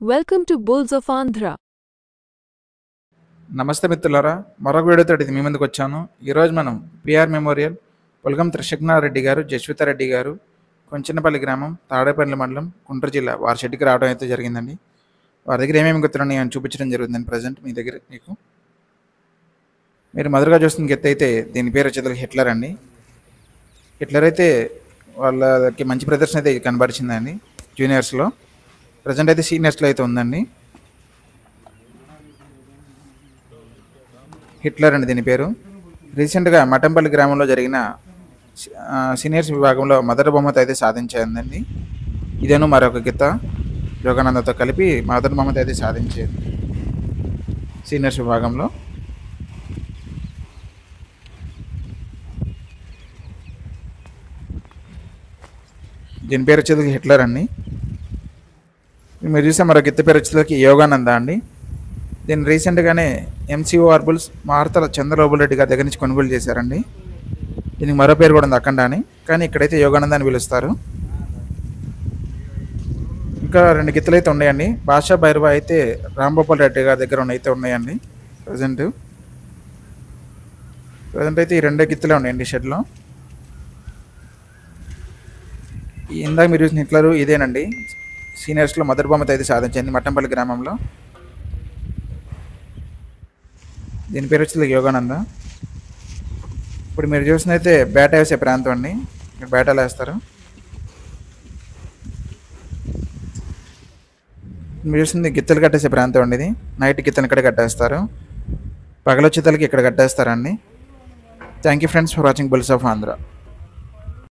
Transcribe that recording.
Welcome to bulls of Andhra నమస్తే మిత్రులారా మరొక వీడియోతో ఇది మీ ముందుకు వచ్చాను. ఈరోజు మనం పిఆర్ మెమోరియల్ పులగం త్రిశక్నారెడ్డి గారు జస్వితారెడ్డి గారు కొంచెనపల్లి గ్రామం తాడేపల్లి మండలం గుంటూరు జిల్లా వారి షెడ్కి రావడం అయితే జరిగిందండి. వారి దగ్గర ఏమేమి గుర్తున్నాయి అని చూపించడం జరుగుతుందండి ప్రజెంట్ మీ దగ్గర మీకు. మీరు మధురగా చూస్తున్న గెత్త అయితే దీని పేరు వచ్చేది హిట్లర్ అండి. హిట్లర్ అయితే వాళ్ళకి మంచి ప్రదర్శన అయితే కనబరిచిందండి జూనియర్స్లో. ప్రజెంట్ అయితే సీనియర్స్లో అయితే ఉందండి. హిట్లర్ అండి దీని పేరు. రీసెంట్గా మటంపల్లి గ్రామంలో జరిగిన సీనియర్స్ విభాగంలో మొదటి బహుమతి అయితే సాధించిందండి. ఇదేను మరొక గీత. యోగానందతో కలిపి మొదటి బహుమతి అయితే సాధించేది సీనియర్స్ విభాగంలో. దీని పేరు వచ్చేది హిట్లర్ అండి. మీరు చూసే మరో గిత్త పేరు వచ్చేసరికి యోగానంద అండి. దీన్ని రీసెంట్గానే ఎంసీఓ ఆర్బుల్స్ మార్తల చంద్రబాబు రెడ్డి గారి దగ్గర నుంచి కొనుగోలు చేశారండి. దీనికి మరో పేరు కూడా ఉంది అఖండ అని. కానీ ఇక్కడైతే యోగానంద అని పిలుస్తారు. ఇంకా రెండు గిత్తలు అయితే ఉన్నాయండి. భాషా భైరవ అయితే రాంగోపాల్ రెడ్డి గారి దగ్గర ఉన్న అయితే ఉన్నాయండి. ప్రజెంట్ ప్రజెంట్ అయితే ఈ రెండే గిత్తలే ఉన్నాయండి షెడ్లో. ఈ ఇందాక మీరు చూసిన హిట్లరు ఇదేనండి. సీనియర్స్లో మొదటి బహుమతి అయితే సాధించింది మట్టంపల్లి గ్రామంలో. దీని పేరు వచ్చింది యోగానంద. ఇప్పుడు మీరు చూసినైతే బేట వేసే ప్రాంతం అండి ఇక్కడ బేటలు వేస్తారు. మీరు చూసింది గిత్తలు కట్టేసే ప్రాంతం అండి ఇది. నైట్ గిత్తలు ఇక్కడ కట్టేస్తారు. పగలొచ్చేతలకి ఇక్కడ కట్టేస్తారండి thank you friends for watching bulls of Andhra